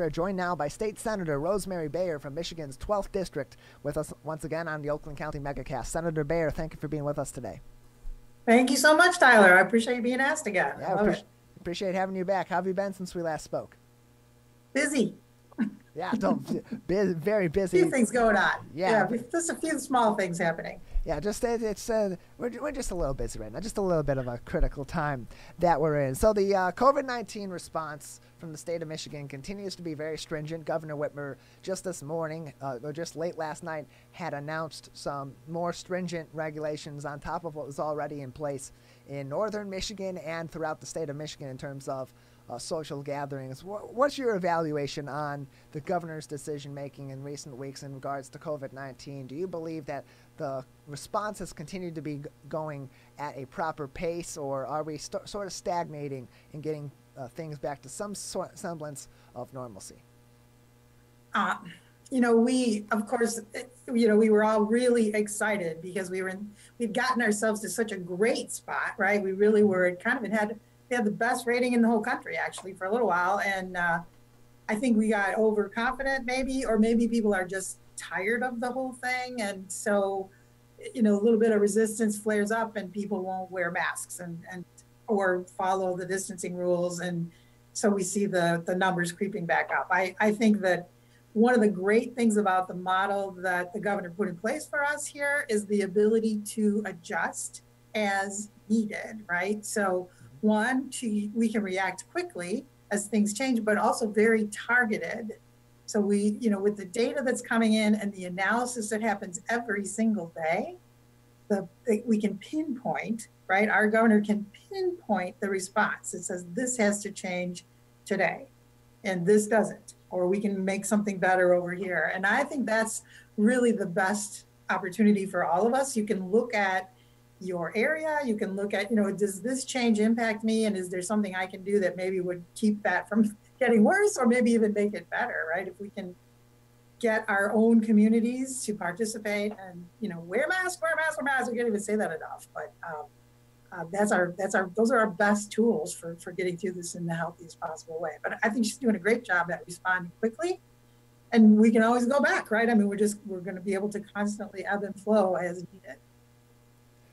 We're joined now by State Senator Rosemary Bayer from Michigan's 12th District with us once again on the Oakland County Megacast. Senator Bayer, thank you for being with us today. Thank you so much, Tyler. I appreciate you being asked again. Yeah, pre- appreciate having you back. How have you been since we last spoke? Busy. Yeah, don't, busy, very busy. A few things going on. Yeah. yeah just a few small things happening. Yeah, just it's uh, we're, we're just a little busy right now, just a little bit of a critical time that we're in. So the uh, COVID nineteen response from the state of Michigan continues to be very stringent. Governor Whitmer just this morning, uh, or just late last night, had announced some more stringent regulations on top of what was already in place in northern Michigan and throughout the state of Michigan in terms of uh, social gatherings. What's your evaluation on the governor's decision making in recent weeks in regards to COVID 19? Do you believe that the response has continued to be going at a proper pace, or are we sort of stagnating and getting uh, things back to some semblance of normalcy? Uh, you know, we, of course, you know, we were all really excited because we were in, we'd gotten ourselves to such a great spot, right? We really were kind of had we had the best rating in the whole country actually for a little while, and uh, I think we got overconfident maybe, or maybe people are just tired of the whole thing, and so you know a little bit of resistance flares up, and people won't wear masks and and or follow the distancing rules, and so we see the the numbers creeping back up. I I think that one of the great things about the model that the governor put in place for us here is the ability to adjust as needed, right? So one, to, we can react quickly as things change, but also very targeted. So we, you know, with the data that's coming in and the analysis that happens every single day, the, we can pinpoint, right? Our governor can pinpoint the response. It says this has to change today, and this doesn't, or we can make something better over here. And I think that's really the best opportunity for all of us. You can look at your area. You can look at, you know, does this change impact me? And is there something I can do that maybe would keep that from getting worse or maybe even make it better, right? If we can get our own communities to participate and, you know, wear masks, wear masks, wear masks. We can't even say that enough, but um, uh, that's our, that's our, those are our best tools for, for getting through this in the healthiest possible way. But I think she's doing a great job at responding quickly and we can always go back, right? I mean, we're just, we're going to be able to constantly ebb and flow as needed.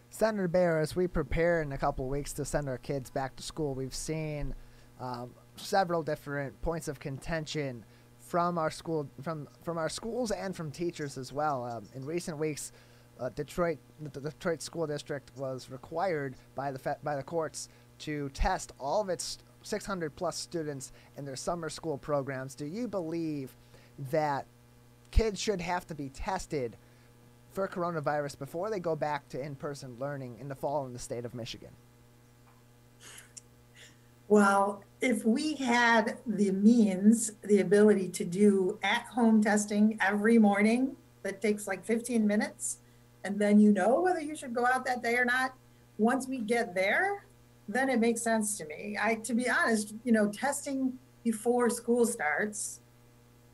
Senator Bayer, as we prepare in a couple weeks to send our kids back to school, we've seen um, several different points of contention from our school, from from our schools, and from teachers as well. Um, in recent weeks, uh, Detroit, the Detroit School District was required by the by the courts to test all of its 600 plus students in their summer school programs. Do you believe that kids should have to be tested? for coronavirus before they go back to in person learning in the fall in the state of Michigan? Well, if we had the means, the ability to do at home testing every morning that takes like 15 minutes, and then you know whether you should go out that day or not, once we get there, then it makes sense to me. I, to be honest, you know, testing before school starts,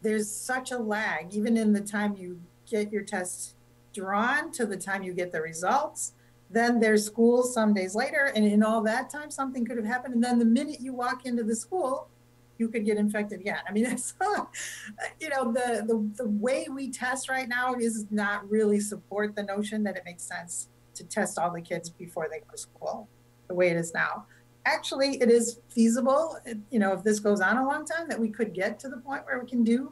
there's such a lag, even in the time you get your test drawn to the time you get the results. Then there's school some days later, and in all that time, something could have happened. And then the minute you walk into the school, you could get infected again. I mean, it's, you know, the, the, the way we test right now is not really support the notion that it makes sense to test all the kids before they go to school the way it is now. Actually, it is feasible, you know, if this goes on a long time, that we could get to the point where we can do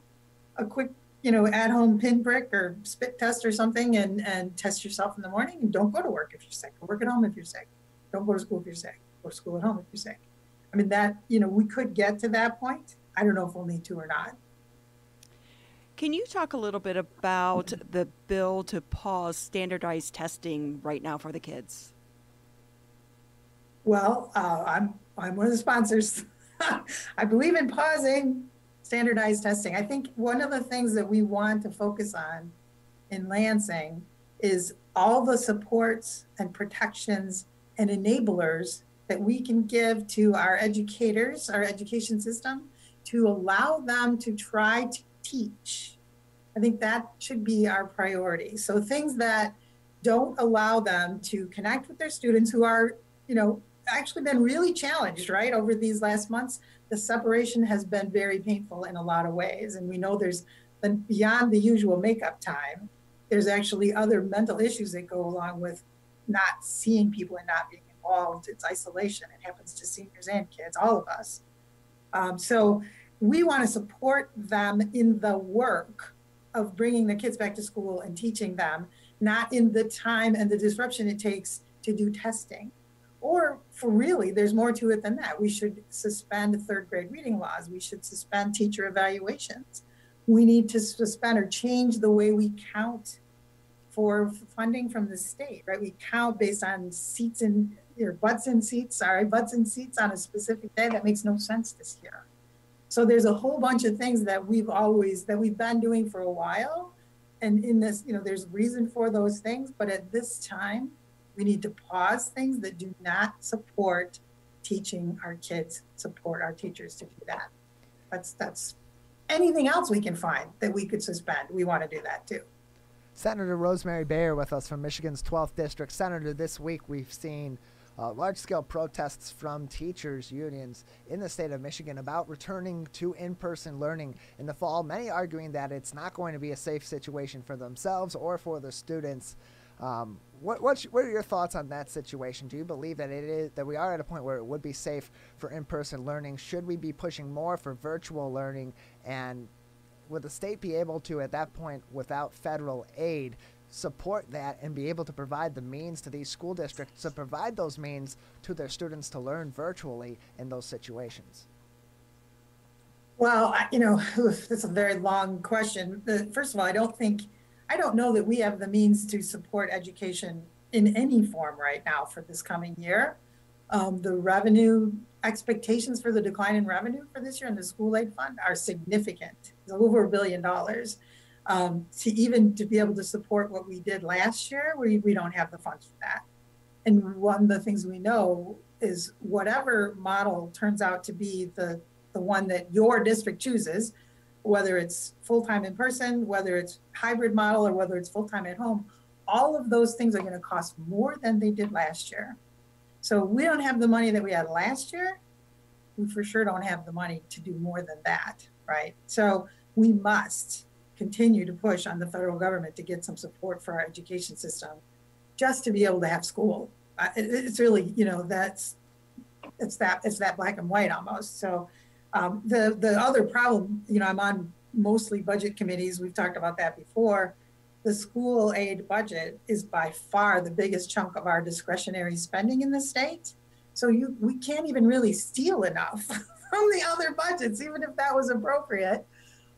a quick you know, at home pinprick or spit test or something and, and test yourself in the morning and don't go to work if you're sick. Work at home if you're sick. Don't go to school if you're sick. Go to school at home if you're sick. I mean, that, you know, we could get to that point. I don't know if we'll need to or not. Can you talk a little bit about the bill to pause standardized testing right now for the kids? Well, uh, I'm I'm one of the sponsors. I believe in pausing standardized testing. I think one of the things that we want to focus on in Lansing is all the supports and protections and enablers that we can give to our educators, our education system, to allow them to try to teach. I think that should be our priority. So things that don't allow them to connect with their students who are, you know, actually been really challenged, right, over these last months the separation has been very painful in a lot of ways. And we know there's been beyond the usual makeup time, there's actually other mental issues that go along with not seeing people and not being involved. It's isolation. It happens to seniors and kids, all of us. Um, so we want to support them in the work of bringing the kids back to school and teaching them, not in the time and the disruption it takes to do testing. Or for really, there's more to it than that. We should suspend third grade reading laws. We should suspend teacher evaluations. We need to suspend or change the way we count for funding from the state, right? We count based on seats in your butts in seats, sorry, butts in seats on a specific day. That makes no sense this year. So there's a whole bunch of things that we've always that we've been doing for a while. And in this, you know, there's reason for those things, but at this time, we need to pause things that do not support teaching our kids, support our teachers to do that. That's that's anything else we can find that we could suspend. We want to do that too. Senator Rosemary Bayer with us from Michigan's 12th District. Senator, this week we've seen uh, large scale protests from teachers' unions in the state of Michigan about returning to in person learning in the fall, many arguing that it's not going to be a safe situation for themselves or for the students. Um, what, what, what, are your thoughts on that situation? Do you believe that it is that we are at a point where it would be safe for in-person learning? Should we be pushing more for virtual learning? And would the state be able to, at that point, without federal aid, support that and be able to provide the means to these school districts to provide those means to their students to learn virtually in those situations? Well, you know, that's a very long question. First of all, I don't think, I don't know that we have the means to support education in any form right now for this coming year. Um, the revenue expectations for the decline in revenue for this year in the school aid fund are significant. It's over a billion dollars um, to even to be able to support what we did last year, we, we don't have the funds for that. And one of the things we know is whatever model turns out to be the, the one that your district chooses, whether it's full-time in person, whether it's hybrid model, or whether it's full-time at home, all of those things are going to cost more than they did last year. So we don't have the money that we had last year. We for sure don't have the money to do more than that, right? So we must continue to push on the federal government to get some support for our education system just to be able to have school. It's really, you know, that's it's that it's that black and white almost. So um, the the other problem, you know, I'm on mostly budget committees. We've talked about that before. The school aid budget is by far the biggest chunk of our discretionary spending in the state. So you we can't even really steal enough from the other budgets, even if that was appropriate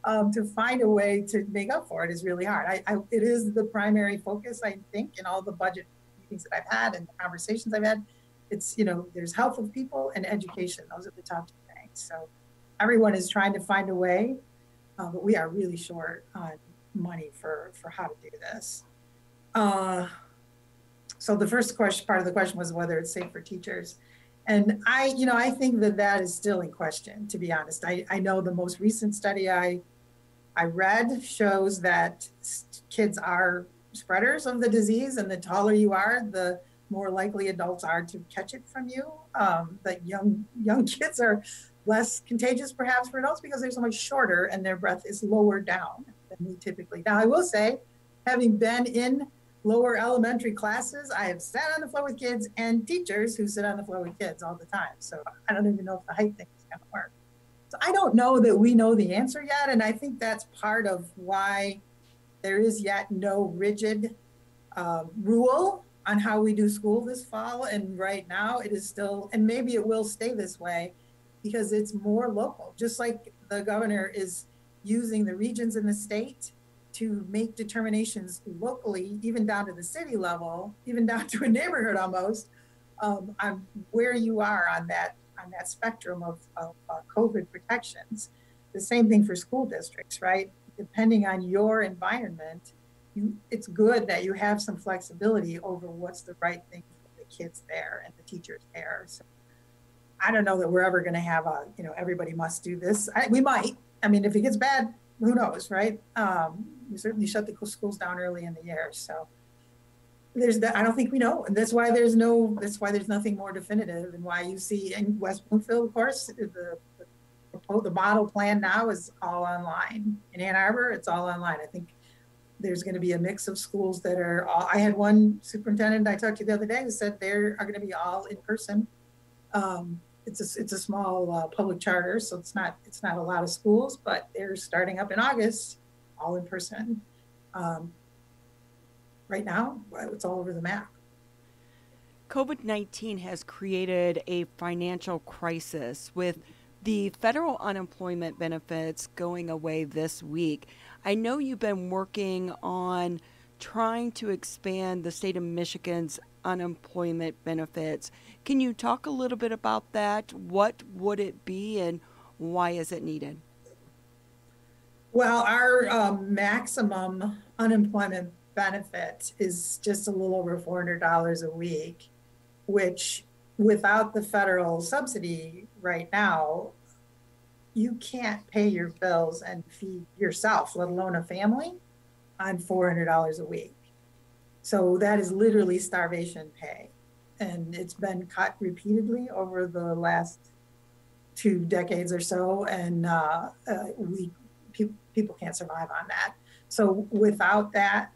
um, to find a way to make up for it is really hard. I, I, it is the primary focus, I think, in all the budget meetings that I've had and conversations I've had. It's, you know, there's health of people and education. Those are the top two things. So everyone is trying to find a way, uh, but we are really short on money for, for how to do this. Uh, so the first question, part of the question was whether it's safe for teachers. And I, you know, I think that that is still in question, to be honest. I, I know the most recent study I I read shows that kids are spreaders of the disease, and the taller you are, the more likely adults are to catch it from you. Um, that young young kids are less contagious, perhaps, for adults because they're so much shorter and their breath is lower down than we typically. Now, I will say, having been in lower elementary classes, I have sat on the floor with kids and teachers who sit on the floor with kids all the time. So I don't even know if the height thing is going to work. So I don't know that we know the answer yet. And I think that's part of why there is yet no rigid uh, rule on how we do school this fall. And right now it is still, and maybe it will stay this way because it's more local, just like the governor is using the regions in the state to make determinations locally, even down to the city level, even down to a neighborhood almost, um, on where you are on that on that spectrum of, of uh, COVID protections. The same thing for school districts, right? Depending on your environment, you, it's good that you have some flexibility over what's the right thing for the kids there and the teachers there. So I don't know that we're ever going to have a, you know, everybody must do this. I, we might. I mean, if it gets bad, who knows, right? Um, we certainly shut the schools down early in the year. So there's that I don't think we know, and that's why there's no that's why there's nothing more definitive, and why you see in West Bloomfield, of course, the, the model plan now is all online. In Ann Arbor, it's all online. I think there's going to be a mix of schools that are all, I had one superintendent I talked to the other day who said they are going to be all in person. Um, it's a, it's a small uh, public charter, so it's not it's not a lot of schools, but they're starting up in August, all in person. Um, right now, it's all over the map. COVID 19 has created a financial crisis with the federal unemployment benefits going away this week. I know you've been working on trying to expand the state of Michigan's unemployment benefits. Can you talk a little bit about that? What would it be and why is it needed? Well, our um, maximum unemployment benefit is just a little over $400 a week, which without the federal subsidy right now, you can't pay your bills and feed yourself, let alone a family, on $400 a week. So that is literally starvation pay. And it's been cut repeatedly over the last two decades or so. And uh, uh, we pe- people can't survive on that. So without that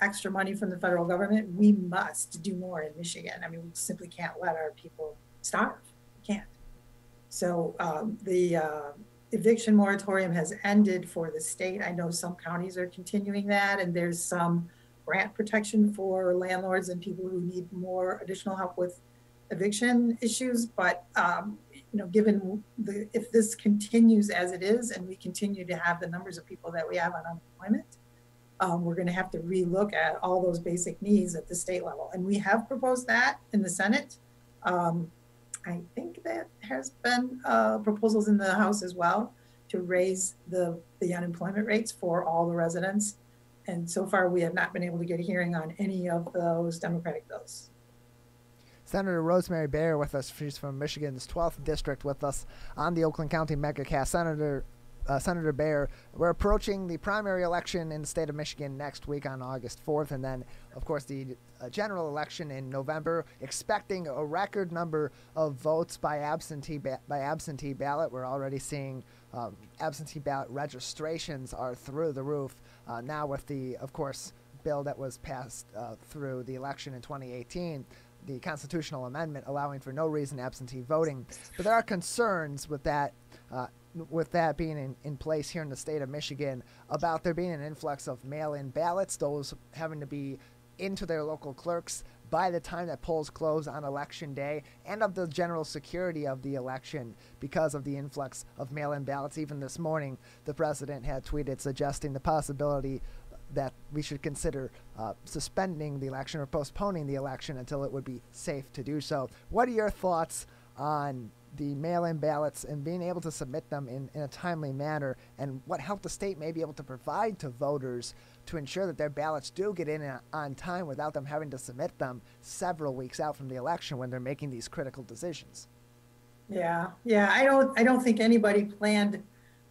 extra money from the federal government, we must do more in Michigan. I mean, we simply can't let our people starve. We can't. So um, the uh, eviction moratorium has ended for the state. I know some counties are continuing that, and there's some grant protection for landlords and people who need more additional help with eviction issues. But um, you know, given the if this continues as it is, and we continue to have the numbers of people that we have on unemployment, um, we're going to have to relook at all those basic needs at the state level. And we have proposed that in the Senate. Um, I think that has been uh, proposals in the House as well to raise the the unemployment rates for all the residents and so far, we have not been able to get a hearing on any of those Democratic bills. Senator Rosemary Bayer with us. She's from Michigan's 12th district with us on the Oakland County MegaCast. Senator uh, Senator Bayer, we're approaching the primary election in the state of Michigan next week on August 4th, and then, of course, the uh, general election in November. Expecting a record number of votes by absentee ba- by absentee ballot. We're already seeing um, absentee ballot registrations are through the roof. Uh, now, with the, of course, bill that was passed uh, through the election in 2018, the constitutional amendment allowing for no reason absentee voting. But there are concerns with that. Uh, with that being in, in place here in the state of Michigan, about there being an influx of mail in ballots, those having to be into their local clerks by the time that polls close on election day and of the general security of the election because of the influx of mail in ballots. Even this morning, the president had tweeted suggesting the possibility that we should consider uh, suspending the election or postponing the election until it would be safe to do so. What are your thoughts on the mail-in ballots and being able to submit them in, in a timely manner and what help the state may be able to provide to voters to ensure that their ballots do get in uh, on time without them having to submit them several weeks out from the election when they're making these critical decisions. Yeah, yeah, I don't, I don't think anybody planned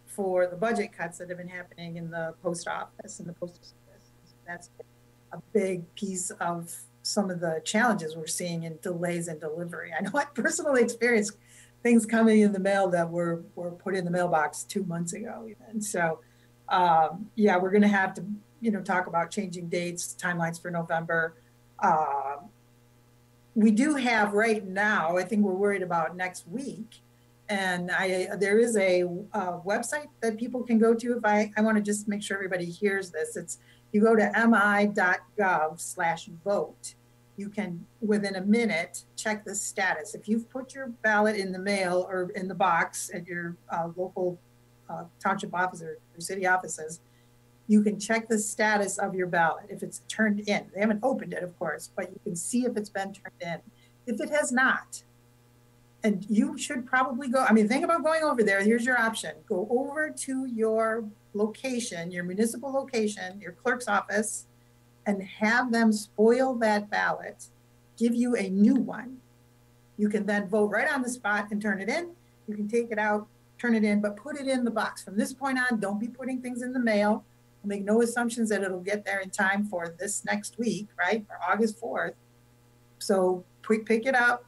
for the budget cuts that have been happening in the post office and the postal service. That's a big piece of some of the challenges we're seeing in delays in delivery. I know I personally experienced things coming in the mail that were were put in the mailbox two months ago even. So um, yeah, we're going to have to you know talk about changing dates, timelines for November. Uh, we do have right now. I think we're worried about next week, and I there is a, website that people can go to. If I I want to just make sure everybody hears this, it's you go to mi.gov/vote you can, within a minute, check the status. If you've put your ballot in the mail or in the box at your uh, local uh, township office or city offices, you can check the status of your ballot if it's turned in. They haven't opened it, of course, but you can see if it's been turned in. If it has not, and you should probably go, I mean, think about going over there. Here's your option go over to your location, your municipal location, your clerk's office, and have them spoil that ballot, give you a new one. You can then vote right on the spot and turn it in. You can take it out, turn it in, but put it in the box. From this point on, don't be putting things in the mail. Make no assumptions that it'll get there in time for this next week, right? For August 4th. So pick it up,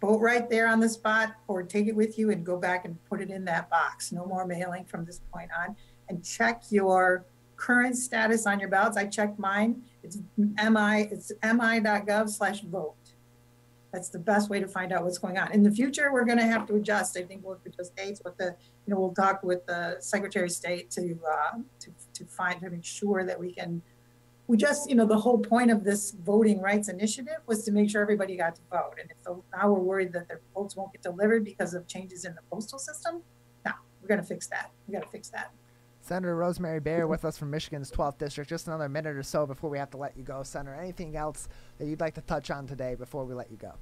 vote right there on the spot or take it with you and go back and put it in that box. No more mailing from this point on. And check your current status on your ballots. I checked mine. It's mi it's mi.gov slash vote. That's the best way to find out what's going on. In the future, we're going to have to adjust. I think we'll adjust dates with the, you know, we'll talk with the Secretary of State to uh, to to find to make sure that we can. We just, you know, the whole point of this voting rights initiative was to make sure everybody got to vote. And if the, now we're worried that their votes won't get delivered because of changes in the postal system, no, we're going to fix that. We got to fix that. Senator Rosemary Bayer with us from Michigan's 12th District. Just another minute or so before we have to let you go, Senator. Anything else that you'd like to touch on today before we let you go?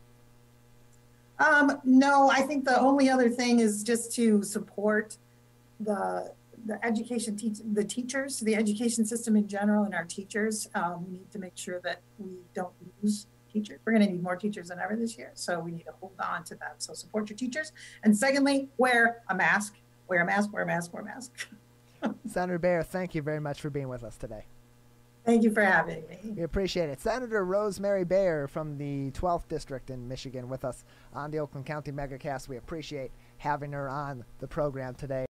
Um, no, I think the only other thing is just to support the the education teach the teachers, the education system in general, and our teachers. Um, we need to make sure that we don't lose teachers. We're going to need more teachers than ever this year, so we need to hold on to them. So support your teachers, and secondly, wear a mask. Wear a mask. Wear a mask. Wear a mask. Senator Bayer, thank you very much for being with us today. Thank you for having me. We appreciate it. Senator Rosemary Bayer from the 12th District in Michigan with us on the Oakland County MegaCast. We appreciate having her on the program today.